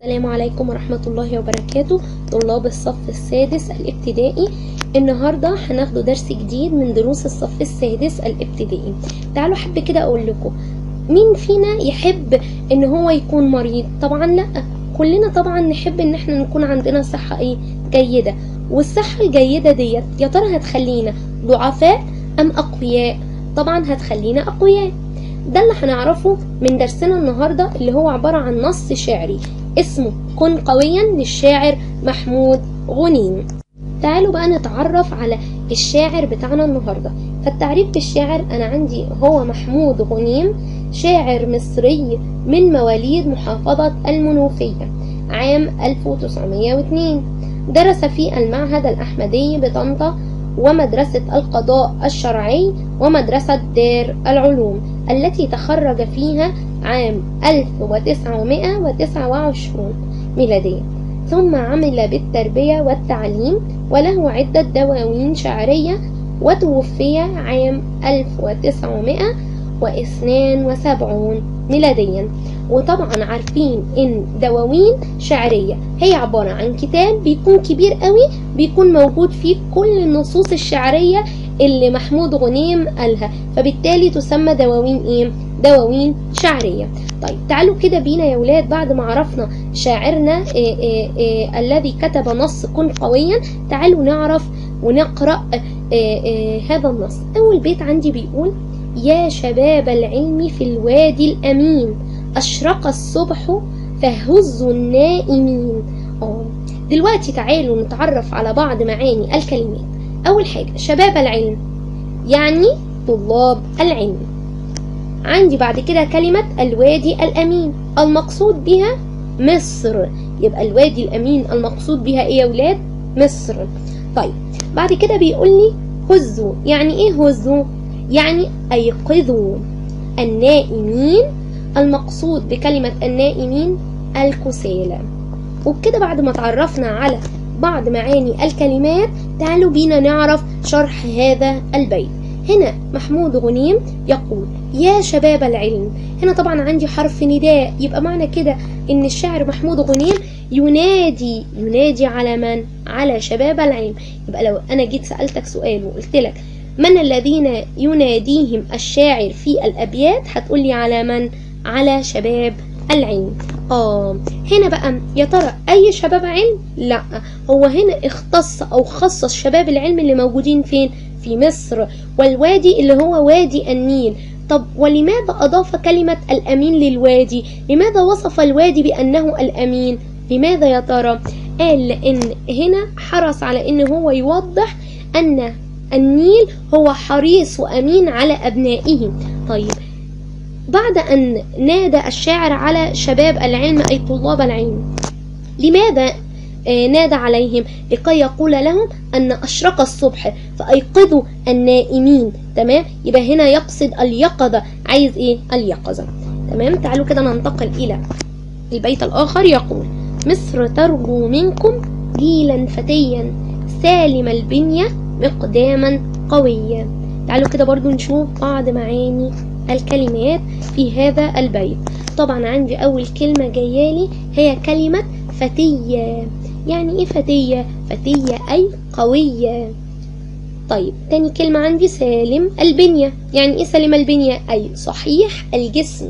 السلام عليكم ورحمة الله وبركاته. طلاب الصف السادس الابتدائي. النهاردة هناخدوا درس جديد من دروس الصف السادس الابتدائي. تعالوا حب كده أقول لكم مين فينا يحب إن هو يكون مريض؟ طبعا لأ. كلنا طبعا نحب إن إحنا نكون عندنا صحة إيه؟ جيدة. والصحة الجيدة ديت يا ترى هتخلينا ضعفاء أم أقوياء؟ طبعا هتخلينا أقوياء. ده اللي هنعرفه من درسنا النهاردة اللي هو عبارة عن نص شعري. اسمه. كن قويا للشاعر محمود غنيم. تعالوا بقى نتعرف على الشاعر بتاعنا النهاردة. فالتعريف بالشاعر أنا عندي هو محمود غنيم شاعر مصري من مواليد محافظة المنوفية عام 1902 درس في المعهد الأحمدي بطنطا ومدرسة القضاء الشرعي ومدرسة دار العلوم التي تخرج فيها عام 1929 ميلادية. ثم عمل بالتربية والتعليم وله عدة دواوين شعرية وتوفي عام 1972 ميلاديا. وطبعا عارفين إن دواوين شعرية هي عبارة عن كتاب بيكون كبير قوي بيكون موجود فيه كل النصوص الشعرية اللي محمود غنيم قالها فبالتالي تسمى دواوين إيه؟ دواوين شعرية. طيب تعالوا كده بينا يا ولاد بعد ما عرفنا شاعرنا إيه إيه إيه الذي كتب نص كن قويا. تعالوا نعرف ونقرأ إيه إيه هذا النص. أول بيت عندي بيقول يا شباب العلم في الوادي الأمين أشرق الصبح فهزوا النائمين. دلوقتي تعالوا نتعرف على بعض معاني الكلمات. أول حاجة شباب العلم يعني طلاب العلم. عندي بعد كده كلمة الوادي الأمين. المقصود بها مصر. يبقى الوادي الأمين المقصود بها إيه يا ولاد؟ مصر. طيب بعد كده بيقول لي هزوا يعني إيه هزوا يعني أيقظوا. النائمين. المقصود بكلمة النائمين الكسالى وبكده بعد ما تعرفنا على بعض معاني الكلمات تعالوا بينا نعرف شرح هذا البيت. هنا محمود غنيم يقول يا شباب العلم هنا طبعا عندي حرف نداء يبقى معنى كده إن الشاعر محمود غنيم ينادي ينادي على من؟ على شباب العلم. يبقى لو أنا جيت سألتك سؤال وقلت لك من الذين يناديهم الشاعر في الأبيات؟ هتقولي على من؟ على شباب العلم. آه هنا بقى يا ترى أي شباب علم؟ لا هو هنا اختص أو خصص شباب العلم اللي موجودين فين؟ في مصر والوادي اللي هو وادي النيل. طب ولماذا أضاف كلمة الأمين للوادي؟ لماذا وصف الوادي بأنه الأمين؟ لماذا يا ترى؟ قال لأن هنا حرص على أن هو يوضح أن النيل هو حريص وأمين على أبنائه. طيب بعد أن نادى الشاعر على شباب العلم أي طلاب العلم لماذا نادى عليهم لكي يقول لهم أن أشرق الصبح فأيقظوا النائمين. تمام؟ يبقى هنا يقصد اليقظة. عايز إيه؟ اليقظة. تمام؟ تعالوا كده ننتقل إلى البيت الآخر. يقول مصر ترجو منكم جيلا فتيا سالم البنية مقداما قويا. تعالوا كده برضو نشوف بعض معاني الكلمات في هذا البيت. طبعا عندي أول كلمة جايالي هي كلمة فتية. يعني إيه فتية فتية أي قوية. طيب تاني كلمة عندي سالم البنية. يعني إيه سالم البنية؟ أي صحيح الجسم.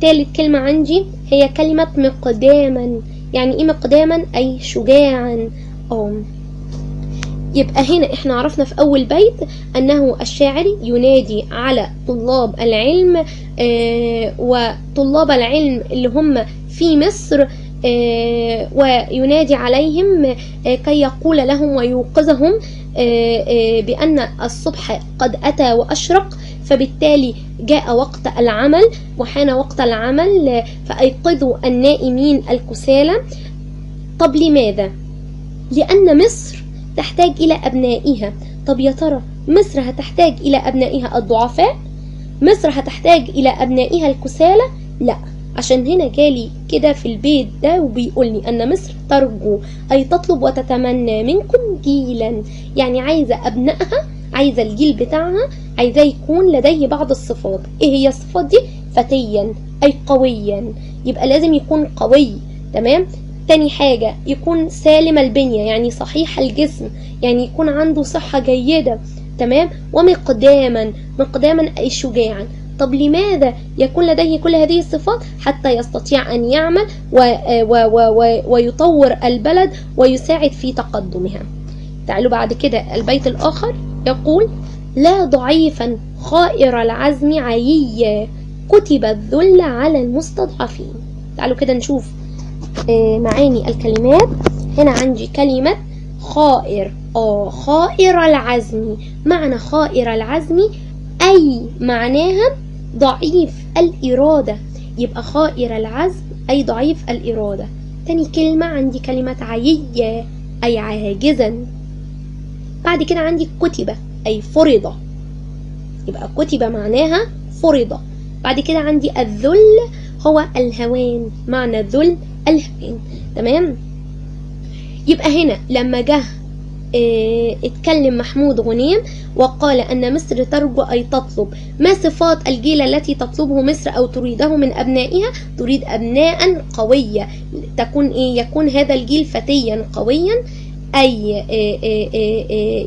تالت كلمة عندي هي كلمة مقداما. يعني إيه مقداما؟ أي شجاعا. أو يبقى هنا إحنا عرفنا في أول بيت أنه الشاعر ينادي على طلاب العلم آه وطلاب العلم اللي هم في مصر وينادي عليهم آه كي يقول لهم ويوقظهم آه بأن الصبح قد أتى وأشرق فبالتالي جاء وقت العمل وحان وقت العمل فأيقظوا النائمين الكسالى طب لماذا؟ لأن مصر تحتاج إلى أبنائها طب يا ترى مصر هتحتاج إلى أبنائها الضعفاء؟ مصر هتحتاج إلى أبنائها الكسالى؟ لأ عشان هنا جالي كده في البيت ده وبيقولني أن مصر ترجو أي تطلب وتتمنى منكم جيلا. يعني عايزة أبنائها عايزة الجيل بتاعها عايزاه يكون لديه بعض الصفات. إيه هي الصفات دي؟ فتيا أي قويا. يبقى لازم يكون قوي تمام؟ تاني حاجة يكون سالم البنية يعني صحيح الجسم يعني يكون عنده صحة جيدة تمام؟ ومقداما مقداما أي شجاعا. طب لماذا يكون لديه كل هذه الصفات حتى يستطيع أن يعمل و و و و ويطور البلد ويساعد في تقدمها؟ تعالوا بعد كده البيت الآخر يقول لا ضعيفا خائر العزم عييا كتب الذل على المستضعفين. تعالوا كده نشوف آه، معاني الكلمات. هنا عندي كلمة خائر. آه خائر العزم. معنى خائر العزم أي معناها؟ ضعيف الإرادة. يبقى خائر العزم أي ضعيف الإرادة. تاني كلمة عندي كلمة عيية أي عاجزا. بعد كده عندي كتب أي فرض. يبقى كتب معناها فرض. بعد كده عندي الذل هو الهوان معنى الذل الهوان. تمام؟ يبقى هنا لما جه اتكلم محمود غنيم وقال أن مصر ترجو أي تطلب. ما صفات الجيل التي تطلبه مصر أو تريده من أبنائها؟ تريد أبناء قوية. تكون إيه يكون هذا الجيل فتيا قويا أي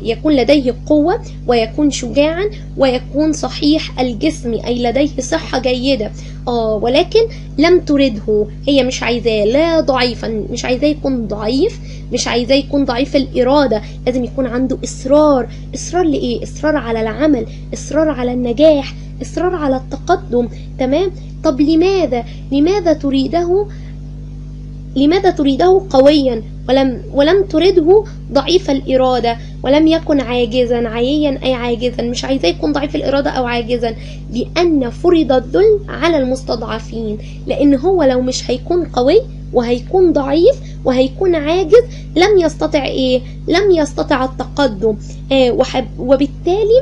يكون لديه قوة ويكون شجاعا ويكون صحيح الجسم أي لديه صحة جيدة. آه ولكن لم ترده. هي مش عايزاه. لا ضعيفا. مش عايزاه يكون ضعيف. مش عايزاه يكون ضعيف الإرادة. لازم يكون عنده إصرار. إصرار لإيه؟ إصرار على العمل. إصرار على النجاح. إصرار على التقدم. تمام؟ طب لماذا؟ لماذا تريده لماذا تريده قويا ولم ولم ترده ضعيف الإرادة ولم يكن عاجزا عييا أي عاجزا مش عايزاه يكون ضعيف الإرادة أو عاجزا لأن فرض الذل على المستضعفين لأن هو لو مش هيكون قوي وهيكون ضعيف وهيكون عاجز لم يستطع إيه؟ لم يستطع التقدم. آه وبالتالي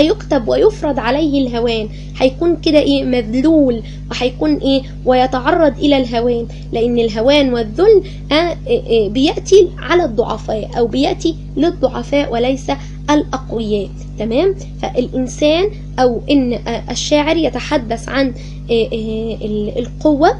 سيكتب ويفرض عليه الهوان. هيكون كده إيه؟ مذلول. وهيكون إيه؟ ويتعرض إلى الهوان. لأن الهوان والذل آه آه بيأتي على الضعفاء أو بيأتي للضعفاء وليس الاقوياء تمام؟ فالإنسان أو إن الشاعر يتحدث عن القوة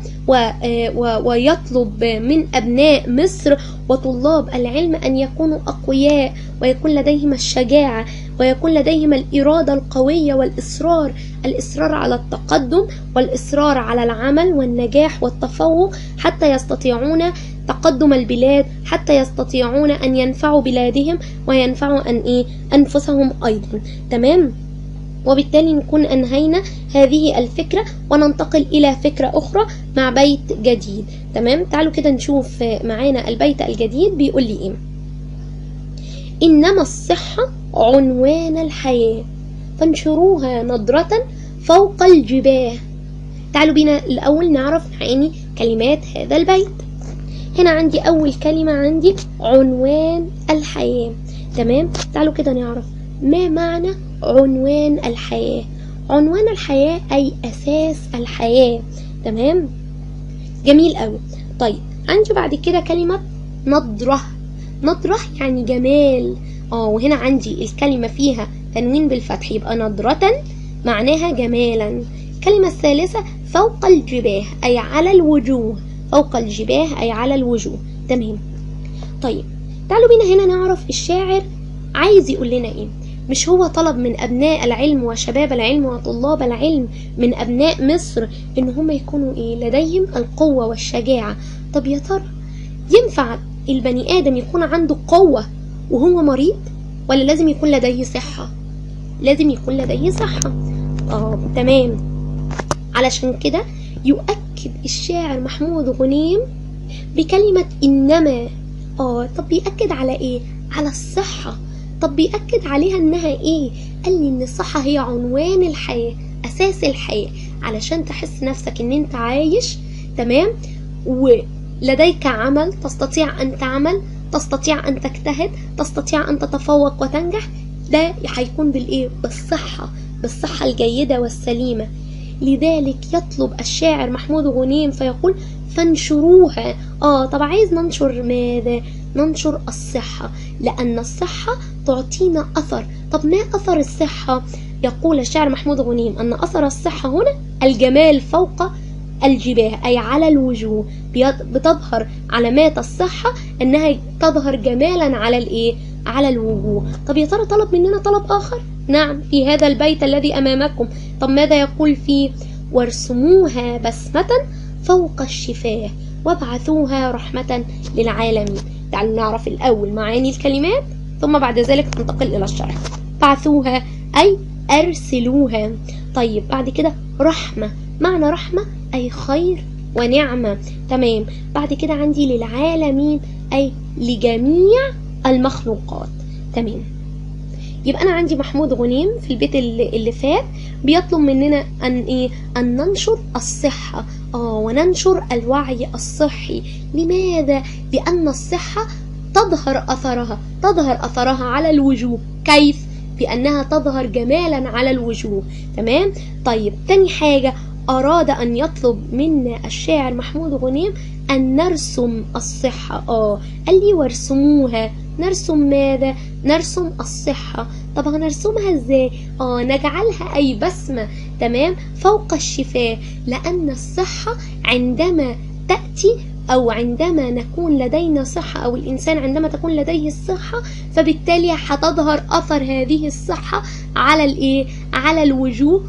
ويطلب من أبناء مصر وطلاب العلم أن يكونوا أقوياء ويكون لديهم الشجاعة ويكون لديهم الإرادة القوية والإصرار الإصرار على التقدم والإصرار على العمل والنجاح والتفوق حتى يستطيعون تقدم البلاد حتى يستطيعون أن ينفعوا بلادهم وينفعوا أن إيه؟ أنفسهم أيضا. تمام؟ وبالتالي نكون أنهينا هذه الفكرة وننتقل إلى فكرة أخرى مع بيت جديد. تمام؟ تعالوا كده نشوف معانا البيت الجديد بيقول لي إيه. إنما الصحة عنوان الحياة. فانشروها نضرة فوق الجباه. تعالوا بينا الأول نعرف معاني كلمات هذا البيت. هنا عندي أول كلمة عندي عنوان الحياة. تمام؟ تعالوا كده نعرف. ما معنى عنوان الحياة؟ عنوان الحياة أي أساس الحياة. تمام؟ جميل قوي طيب عندي بعد كده كلمة نضرة. نضرة يعني جمال. آه وهنا عندي الكلمة فيها تنوين بالفتح. يبقى نضرة معناها جمالا. الكلمة الثالثة فوق الجباه أي على الوجوه. فوق الجباه أي على الوجوه. تمام. طيب تعالوا بينا هنا نعرف الشاعر عايز يقول لنا إيه. مش هو طلب من أبناء العلم وشباب العلم وطلاب العلم من أبناء مصر إن هم يكونوا إيه؟ لديهم القوة والشجاعة. طب يا ترى ينفع البني آدم يكون عنده قوة وهو مريض؟ ولا لازم يكون لديه صحة؟ لازم يكون لديه صحة. آه تمام. علشان كده يؤكد الشاعر محمود غنيم بكلمة إنما. آه طب بيأكد على إيه؟ على الصحة. طب بيأكد عليها إنها إيه؟ قال لي إن الصحة هي عنوان الحياة أساس الحياة. علشان تحس نفسك إن أنت عايش تمام؟ ولديك عمل تستطيع أن تعمل تستطيع أن تجتهد تستطيع أن تتفوق وتنجح. ده هيكون بالإيه؟ بالصحة بالصحة الجيدة والسليمة. لذلك يطلب الشاعر محمود غنيم فيقول فانشروها آه طب عايز ننشر ماذا؟ ننشر الصحة لأن الصحة تعطينا أثر. طب ما أثر الصحة؟ يقول الشاعر محمود غنيم أن أثر الصحة هنا الجمال فوق الجباه أي على الوجوه. بتظهر علامات الصحة إنها تظهر جمالا على الإيه؟ على الوجوه. طب يا ترى طلب مننا طلب آخر؟ نعم في هذا البيت الذي أمامكم. طب ماذا يقول فيه؟ وارسموها بسمة فوق الشفاه وابعثوها رحمة للعالمين. تعالوا نعرف الأول معاني الكلمات ثم بعد ذلك ننتقل إلى الشرح بعثوها أي أرسلوها. طيب بعد كده رحمة. معنى رحمة أي خير ونعمة. تمام. بعد كده عندي للعالمين أي لجميع المخلوقات. تمام. يبقى أنا عندي محمود غنيم في البيت اللي, اللي فات بيطلب مننا أن إيه؟ أن ننشر الصحة. آه وننشر الوعي الصحي. لماذا؟ لأن الصحة تظهر أثرها تظهر أثرها على الوجوه. كيف؟ بأنها تظهر جمالا على الوجوه. تمام؟ طيب تاني حاجة أراد أن يطلب منا الشاعر محمود غنيم أن نرسم الصحة. آه قال لي وارسموها نرسم ماذا؟ نرسم الصحة. طب هنرسمها إزاي؟ آه نجعلها أي بسمة تمام؟ فوق الشفاه. لأن الصحة عندما تأتي أو عندما نكون لدينا صحة أو الإنسان عندما تكون لديه الصحة فبالتالي هتظهر أثر هذه الصحة على الإيه؟ على الوجوه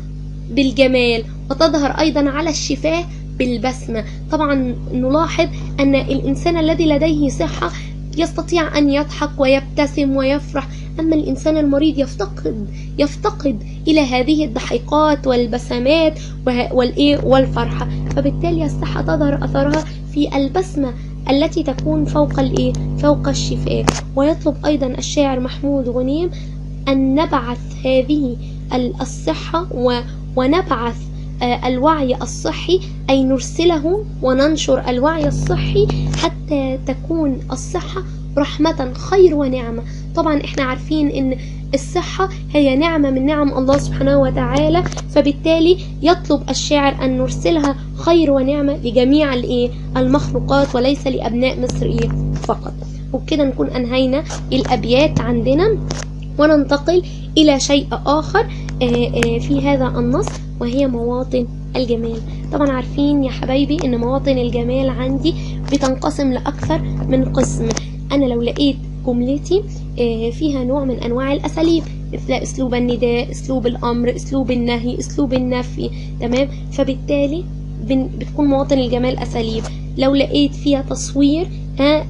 بالجمال. وتظهر أيضا على الشفاه بالبسمة. طبعا نلاحظ أن الإنسان الذي لديه صحة يستطيع أن يضحك ويبتسم ويفرح. أما الإنسان المريض يفتقد يفتقد إلى هذه الضحكات والبسمات والإيه؟ والفرحة. فبالتالي الصحة تظهر أثرها في البسمة التي تكون فوق الإيه؟ فوق الشفاه ويطلب أيضا الشاعر محمود غنيم أن نبعث هذه ال- الصحة ونبعث الوعي الصحي أي نرسله وننشر الوعي الصحي حتى تكون الصحة رحمة خير ونعمة. طبعا إحنا عارفين إن الصحة هي نعمة من نعم الله سبحانه وتعالى فبالتالي يطلب الشاعر أن نرسلها خير ونعمة لجميع الإيه المخلوقات وليس لأبناء مصر إيه؟ فقط. وبكده نكون أنهينا الأبيات عندنا وننتقل إلى شيء آخر آه، آه، في هذا النص. وهي مواطن الجمال. طبعا عارفين يا حبايبي إن مواطن الجمال عندي بتنقسم لأكثر من قسم. أنا لو لقيت جملتي آه، فيها نوع من أنواع الأساليب مثل أسلوب النداء أسلوب الأمر أسلوب النهي أسلوب النفي تمام؟ فبالتالي بتكون مواطن الجمال أساليب. لو لقيت فيها تصوير ها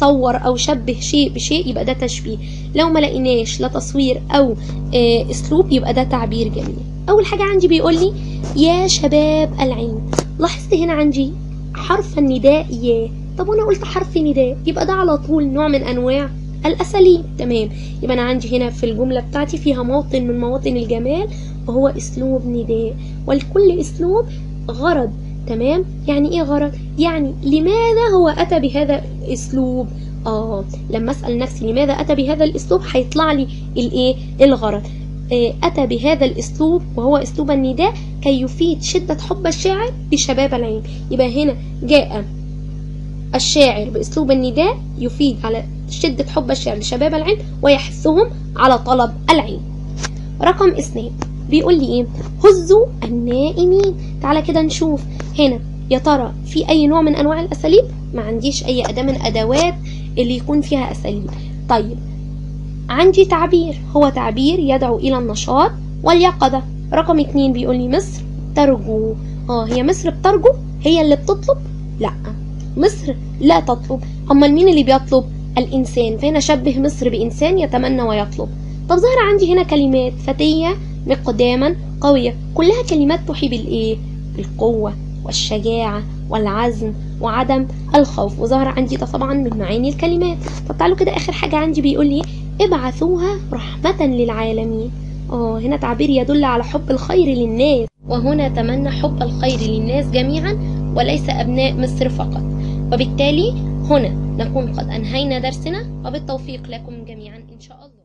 صور أو شبه شيء بشيء يبقى ده تشبيه. لو ما لقيناش لا تصوير أو آه، أسلوب يبقى ده تعبير جميل. أول حاجة عندي بيقول لي يا شباب العلم لاحظت هنا عندي حرف النداء يا. طب وأنا قلت حرف نداء يبقى ده على طول نوع من أنواع الأساليب. تمام. يبقى أنا عندي هنا في الجملة بتاعتي فيها موطن من مواطن الجمال وهو أسلوب نداء. ولكل أسلوب غرض. تمام؟ يعني إيه غرض؟ يعني لماذا هو أتى بهذا الأسلوب؟ آه لما أسأل نفسي لماذا أتى بهذا الأسلوب هيطلع لي الايه الغرض. آه، أتى بهذا الأسلوب وهو أسلوب النداء كي يفيد شدة حب الشاعر بشباب العلم يبقى هنا جاء الشاعر بأسلوب النداء يفيد على شدة حب الشاعر لشباب العلم ويحثهم على طلب العلم رقم اثنين بيقول لي إيه؟ هزوا النائمين. تعالى كده نشوف. هنا. يا ترى في أي نوع من أنواع الأساليب؟ ما عنديش أي أداة من أدوات اللي يكون فيها أساليب. طيب عندي تعبير. هو تعبير يدعو إلى النشاط واليقظة. رقم اتنين بيقول لي مصر ترجو. آه هي مصر بترجو؟ هي اللي بتطلب؟ لا. مصر لا تطلب. أما مين اللي بيطلب؟ الإنسان. فهنا شبه مصر بإنسان يتمنى ويطلب. طب ظهر عندي هنا كلمات فتية مقداما قوية. كلها كلمات توحي بالإيه؟ بالقوة. والشجاعة والعزم وعدم الخوف. وظهر عندي ده طبعا من معاني الكلمات. طب تعالوا كده آخر حاجة عندي بيقول لي ابعثوها رحمة للعالمين. آه هنا تعبير يدل على حب الخير للناس. وهنا تمنى حب الخير للناس جميعا وليس أبناء مصر فقط. وبالتالي هنا نكون قد أنهينا درسنا. وبالتوفيق لكم جميعا إن شاء الله.